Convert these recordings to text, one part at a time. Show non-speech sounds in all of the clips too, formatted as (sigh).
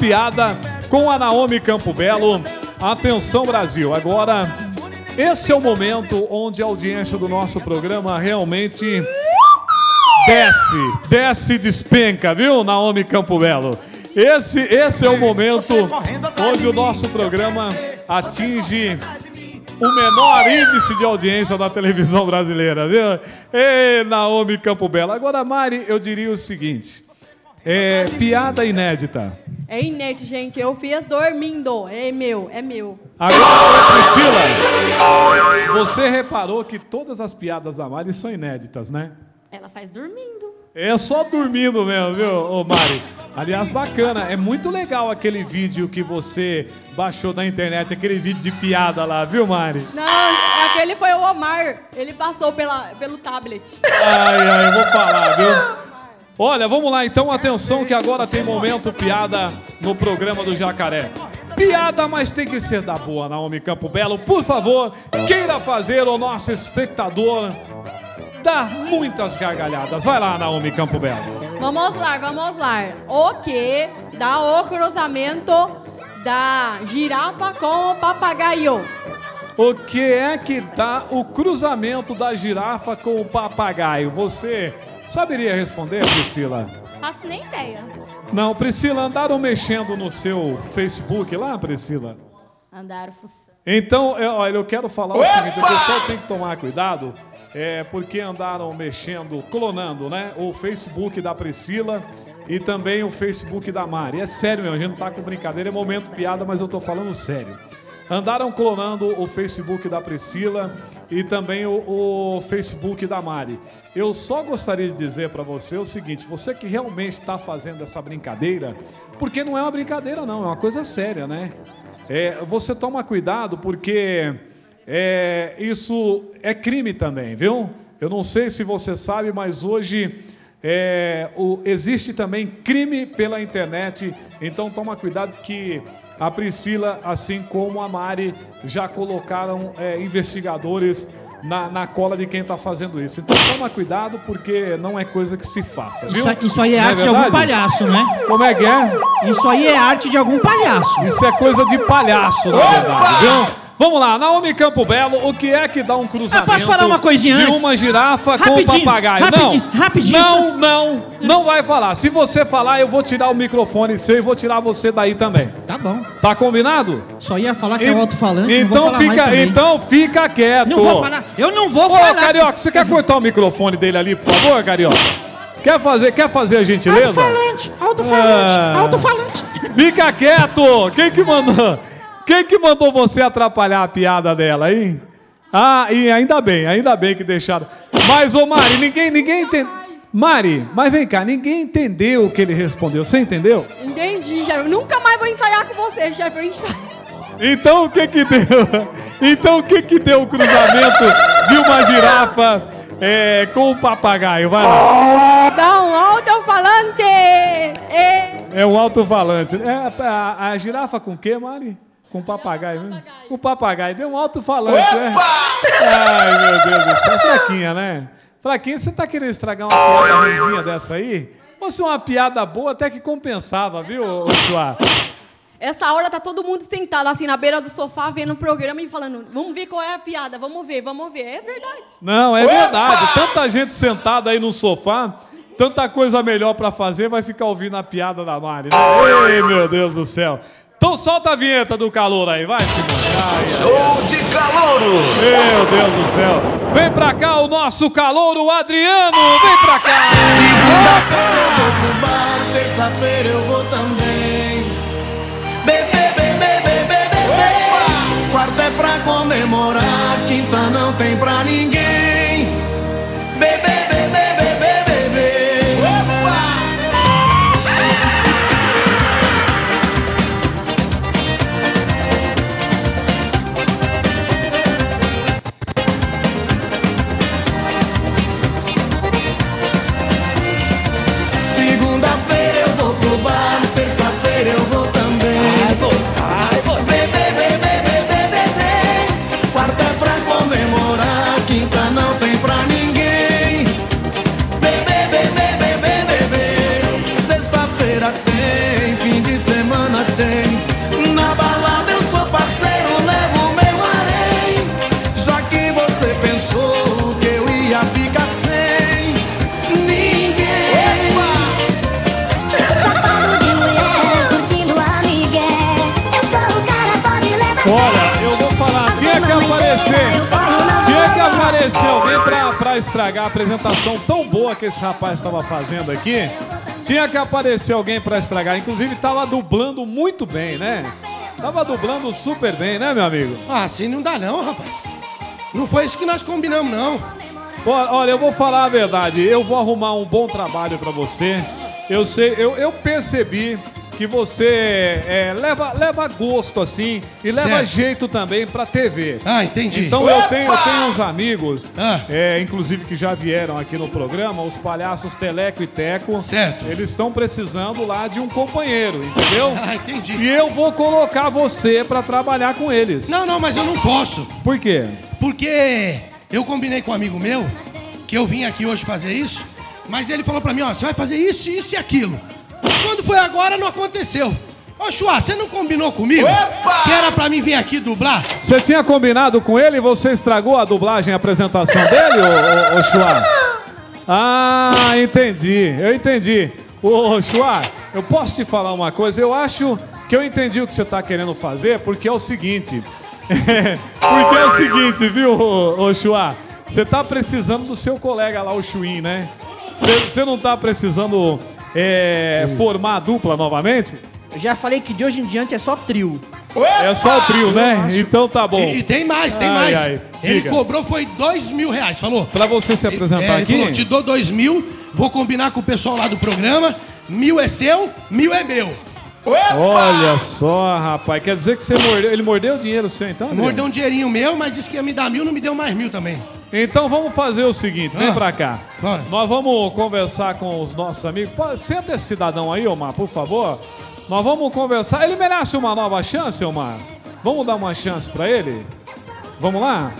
Piada com a Naomi Campo Belo. Atenção, Brasil. Agora, esse é o momento onde a audiência do nosso programa realmente desce, desce e despenca, viu, Naomi Campo Belo? Esse, esse é o momento onde o nosso programa atinge o menor índice de audiência da televisão brasileira, viu? Ei, Naomi Campo Belo. Agora, Mari, eu diria o seguinte: é piada inédita. É inédito, gente. Eu fiz dormindo. É meu, é meu. Agora, Priscila, você reparou que todas as piadas da Mari são inéditas, né? Ela faz dormindo. É só dormindo mesmo, viu, ô Mari? Aliás, bacana, é muito legal aquele vídeo que você baixou na internet, aquele vídeo de piada lá, viu, Mari? Não, aquele foi o Omar. Ele passou pela, pelo tablet. Ai, ai, eu vou falar, viu? Olha, vamos lá então, atenção que agora tem momento piada no programa do Jacaré. Piada, mas tem que ser da boa, Naomi Campo Belo. Por favor, queira fazer o nosso espectador dar muitas gargalhadas. Vai lá, Naomi Campo Belo. Vamos lá, vamos lá. O que dá o cruzamento da girafa com o papagaio? O que é que dá o cruzamento da girafa com o papagaio? Você saberia responder, Priscila? Faço nem ideia. Não, Priscila, andaram mexendo no seu Facebook lá, Priscila? Andaram fuçando. Então, eu, olha, eu quero falar o seguinte: o pessoal tem que tomar cuidado, é, porque andaram mexendo, clonando, né? O Facebook da Priscila e também o Facebook da Mari. É sério, meu, a gente não tá com brincadeira, é momento piada, mas eu tô falando sério. Andaram clonando o Facebook da Priscila e também o, o Facebook da Mari. Eu só gostaria de dizer para você o seguinte: você que realmente está fazendo essa brincadeira, porque não é uma brincadeira, não, é uma coisa séria, né? É, você toma cuidado porque é, isso é crime também, viu? Eu não sei se você sabe, mas hoje é, o- existe também crime pela internet. Então toma cuidado que a Priscila, assim como a Mari, já colocaram é, investigadores na, na cola de quem está fazendo isso. Então toma cuidado porque não é coisa que se faça, viu? Isso, isso aí é Não arte de algum palhaço, né? Como é que é? Isso aí é arte de algum palhaço. Isso é coisa de palhaço, na verdade, viu? Vamos lá, Naomi Campo Belo, o que é que dá um cruzamento Eu posso falar uma coisinha de antes? uma girafa com um Rapidinho, papagaio? rapidinho, não, rapidinho, não, não, não vai falar. Se você falar, eu vou tirar o microfone seu e vou tirar você daí também. Tá bom. Tá combinado? Só ia falar que é o alto-falante, Então fica, também. então fica quieto. Não vou falar. Eu não vou Ô, falar. Carioca, você quer cortar o microfone dele ali, por favor, Carioca? Quer fazer, quer fazer a gentileza? Alto-falante, alto-falante, Ah. alto-falante. Fica quieto! Quem que mandou? Quem que mandou você atrapalhar a piada dela, hein? Ah, e ainda bem, ainda bem que deixaram. Mas, ô Mari, ninguém, ninguém entendeu. Mari, mas vem cá, ninguém entendeu o que ele respondeu. Você entendeu? Entendi, Jefferson. Nunca mais vou ensaiar com você, Jefferson. Então o que que deu? Então o que que deu o cruzamento de uma girafa é, com um papagaio? Vai lá. Dá um alto-falante. E... É um alto-falante. É, a, a girafa com o quê, Mari? Com papagaio, mesmo? Com papagaio. Deu um alto-falante, né? Ai, meu Deus do céu. Fraquinha, né? Fraquinha, você tá querendo estragar uma piada ruimzinha dessa aí? Ou se uma piada boa até que compensava, viu, Suá? Essa hora tá todo mundo sentado assim na beira do sofá, vendo o programa e falando: vamos ver qual é a piada, vamos ver, vamos ver. É verdade. Não, é verdade. Tanta gente sentada aí no sofá, tanta coisa melhor pra fazer, vai ficar ouvindo a piada da Mari. Né? Ei, meu Deus do céu. Então solta a vinheta do calor aí, vai, Simone. Show de calouro! Meu Deus do céu. Vem pra cá o nosso calor, o Adriano. Vem pra cá. Segunda-feira eu vou pro bar, terça-feira eu vou também. Bebê, bebê, bebê, bebê. Quarta é pra comemorar, quinta não tem pra ninguém. Estragar a apresentação tão boa que esse rapaz estava fazendo aqui, tinha que aparecer alguém para estragar. Inclusive, tava dublando muito bem, né? Tava dublando super bem, né, meu amigo? Ah, assim não dá não, rapaz. Não foi isso que nós combinamos, não. Olha, eu vou falar a verdade. Eu vou arrumar um bom trabalho pra você. Eu sei, eu, eu percebi que você é, leva, leva gosto assim e leva Certo. jeito também pra TV. Ah, entendi. Então eu tenho, eu tenho uns amigos, Ah. é, inclusive que já vieram aqui no programa, os palhaços Teleco e Teco. Certo. Eles estão precisando lá de um companheiro, entendeu? Ah, entendi. E eu vou colocar você pra trabalhar com eles. Não, não, mas eu não posso. Por quê? Porque eu combinei com um amigo meu que eu vim aqui hoje fazer isso, mas ele falou pra mim, ó, você vai fazer isso, isso e aquilo. Quando foi agora, não aconteceu. Ô, Chua, você não combinou comigo? Que era pra mim vir aqui dublar? Você tinha combinado com ele e você estragou a dublagem e a apresentação dele, ô, ô, ô Chua? Ah, entendi. Eu entendi. Ô, Chua, eu posso te falar uma coisa? Eu acho que eu entendi o que você está querendo fazer, porque é o seguinte. (laughs) porque é o seguinte, viu, ô, ô Chua? Você tá precisando do seu colega lá, o Chuim, né? Você- Você não tá precisando é, formar a dupla novamente? Eu já falei que de hoje em diante é só trio. É só o trio, né? Então tá bom. E, e tem mais, tem Ai, mais. ai, ele diga. cobrou foi dois mil reais, falou. Pra você se apresentar É, ele aqui. falou, te dou dois mil, vou combinar com o pessoal lá do programa, mil é seu, mil é meu. Olha só, rapaz. Quer dizer que você mordeu. Ele mordeu o dinheiro seu, então? Adriano? Mordeu um dinheirinho meu, mas disse que ia me dar mil, não me deu mais mil também. Então vamos fazer o seguinte: vem Ah. pra cá. Vai. Nós vamos conversar com os nossos amigos. Pô, Senta esse cidadão aí, Omar, por favor. Nós vamos conversar. Ele merece uma nova chance, Omar? Vamos dar uma chance pra ele? Vamos lá?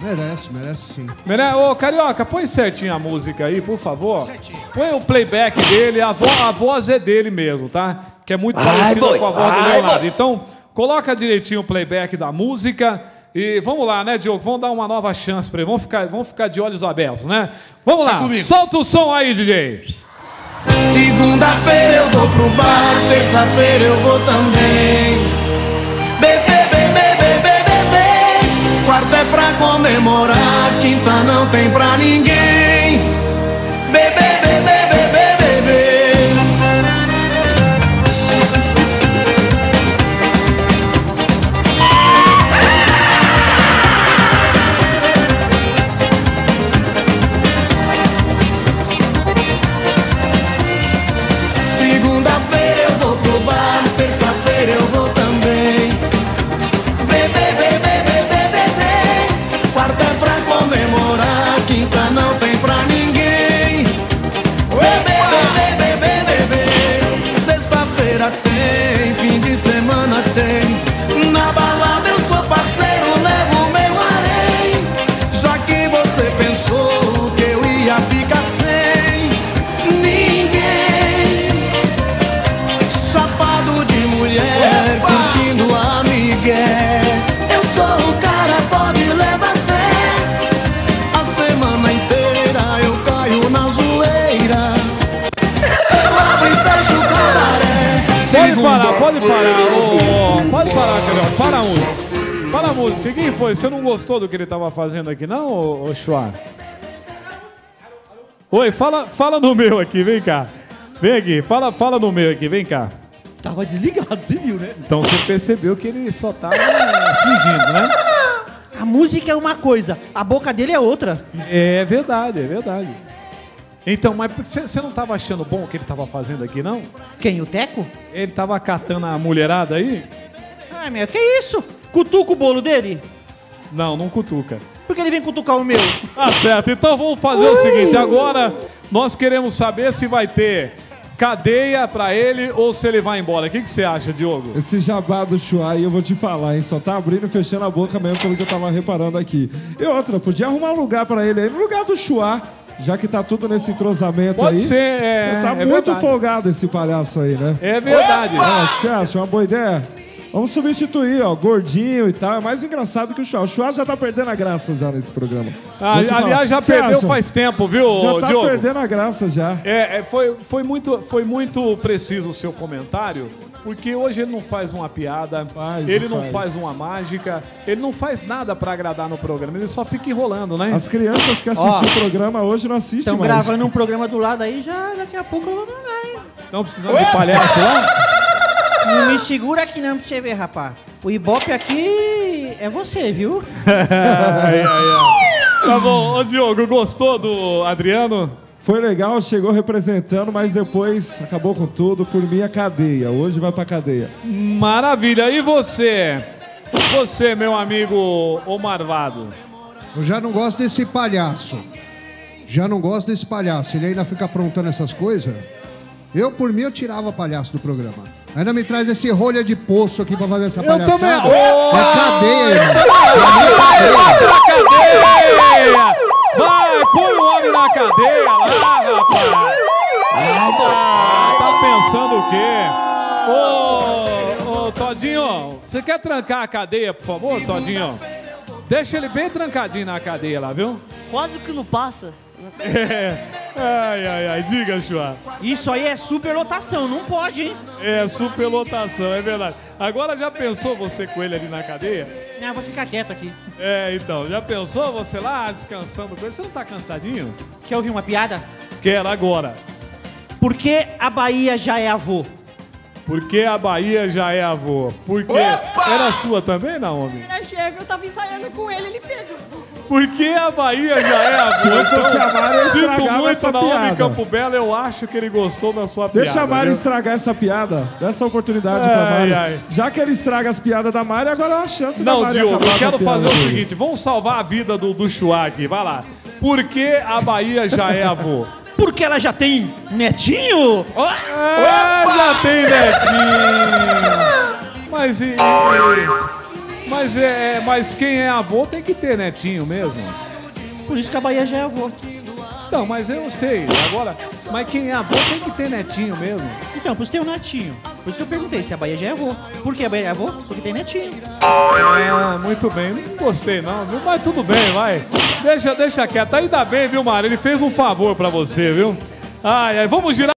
Merece, merece sim. Mere- Ô, Carioca, põe certinho a música aí, por favor. Põe o playback dele, a, vo- a voz é dele mesmo, tá? Que é muito parecida boy, com a voz do vai, Leonardo. boy. Então, coloca direitinho o playback da música. E vamos lá, né, Diogo? Vamos dar uma nova chance pra ele. Vamos ficar, vamos ficar de olhos abertos, né? Vamos lá, comigo. solta o som aí, DJ. Segunda-feira eu vou pro bar, terça-feira eu vou também. Bebê, bebê, bebê, bebê. Quarta é pra comemorar, quinta não tem pra ninguém. Para a música. Para a música. Quem foi? Você não gostou do que ele tava fazendo aqui, não, ô, ô Chua? Oi, fala, fala no meu aqui, vem cá. Vem aqui, fala, fala no meu aqui, vem cá. Tava desligado, você viu, né? Então você percebeu que ele só tava fingindo, né? A música é uma coisa, a boca dele é outra. É verdade, é verdade. Então, mas você você não tava achando bom o que ele tava fazendo aqui, não? Quem, o Teco? Ele tava catando a mulherada aí? Ai, meu, que isso? Cutuca o bolo dele? Não, não cutuca. Por que ele vem cutucar o meu? Tá (laughs) certo, então vamos fazer o seguinte: agora nós queremos saber se vai ter cadeia pra ele ou se ele vai embora. O que, que você acha, Diogo? Esse jabá do Chua aí eu vou te falar, hein? Só tá abrindo e fechando a boca mesmo pelo que eu tava reparando aqui. E outra, podia arrumar um lugar pra ele aí, no lugar do Chua, já que tá tudo nesse entrosamento Pode aí. ser, é. tá é muito verdade. folgado esse palhaço aí, né? É verdade. Ah, o que você acha? Uma boa ideia? Vamos substituir, ó, gordinho e tal. É mais engraçado que o Chua. O Chua já tá perdendo a graça já nesse programa. Ah, aliás, já perdeu acha? faz tempo, viu, Já tá Diogo? perdendo a graça já. É, é, foi, foi, muito, foi muito preciso o seu comentário, Porque hoje ele não faz uma piada, Faz, ele não não faz. faz uma mágica, ele não faz nada pra agradar no programa, ele só fica enrolando, né? As crianças que assistiam o programa hoje não assistem Estão mais. gravando um programa do lado aí, já daqui a pouco eu vou mandar, hein? Estão precisando de palhaço lá? (laughs) Não me segura aqui não pra você ver, rapaz. O Ibope aqui é você, viu? Ai, ai, ai. Tá bom, ô Diogo, gostou do Adriano? Foi legal, chegou representando, mas depois acabou com tudo. Por mim, a cadeia. Hoje vai pra cadeia. Maravilha. E você? Você, meu amigo o Marvado? Eu já não gosto desse palhaço. Já não gosto desse palhaço. Ele ainda fica aprontando essas coisas. Eu, por mim, eu tirava palhaço do programa. Ainda me traz esse rolha de poço aqui pra fazer essa Eu palhaçada. também. É cadeia, irmão. Pra cadeia! Vai, põe o homem na cadeia lá, rapaz! Ah, tá pensando o quê? Ô, ô, Todinho, você quer trancar a cadeia, por favor, Todinho? Deixa ele bem trancadinho na cadeia lá, viu? Quase que não passa. É. (laughs) Ai, ai, ai, diga, Chua. Isso aí é superlotação, não pode, hein? É, superlotação, é verdade. Agora já pensou você com ele ali na cadeia? Não, eu vou ficar quieto aqui. É, então, já pensou você lá descansando com ele? Você não tá cansadinho? Quer ouvir uma piada? Quero agora. Por que a Bahia já é avô? Porque a Bahia já é avô. Porque era sua também, Naomi? Ele chega, eu tava ensaiando com ele, ele pegou. Porque a Bahia já é avô. Se eu fosse a Mari, eu sinto estragava muito, essa Naomi piada. Campo Belo, eu acho que ele gostou da sua Deixa piada. a Mari viu? estragar essa piada. Dá essa oportunidade Ai, pra Mari. ai. Já que ele estraga as piadas da Mari, agora é uma chance da Não, Mari Diogo, acabar eu com a quero piada fazer o dele. seguinte: vamos salvar a vida do, do Chua aqui, vai lá. Por que a Bahia já é avô? Porque ela já tem netinho? Ó, É, já tem netinho. Mas e, e- mas é, mas quem é avô tem que ter netinho mesmo. Por isso que a Bahia já é avô. Não, mas eu sei. Agora, mas quem é avô tem que ter netinho mesmo. Então, por isso tem o netinho. Por isso que eu perguntei se a Bahia já é avô. Por que a Bahia é avô? Porque tem netinho. Ah, muito bem. Não gostei não, viu? Mas tudo bem, vai. Deixa, deixa quieto. Ainda bem, viu, Mário? Ele fez um favor pra você, viu? Ai, ai, vamos girar.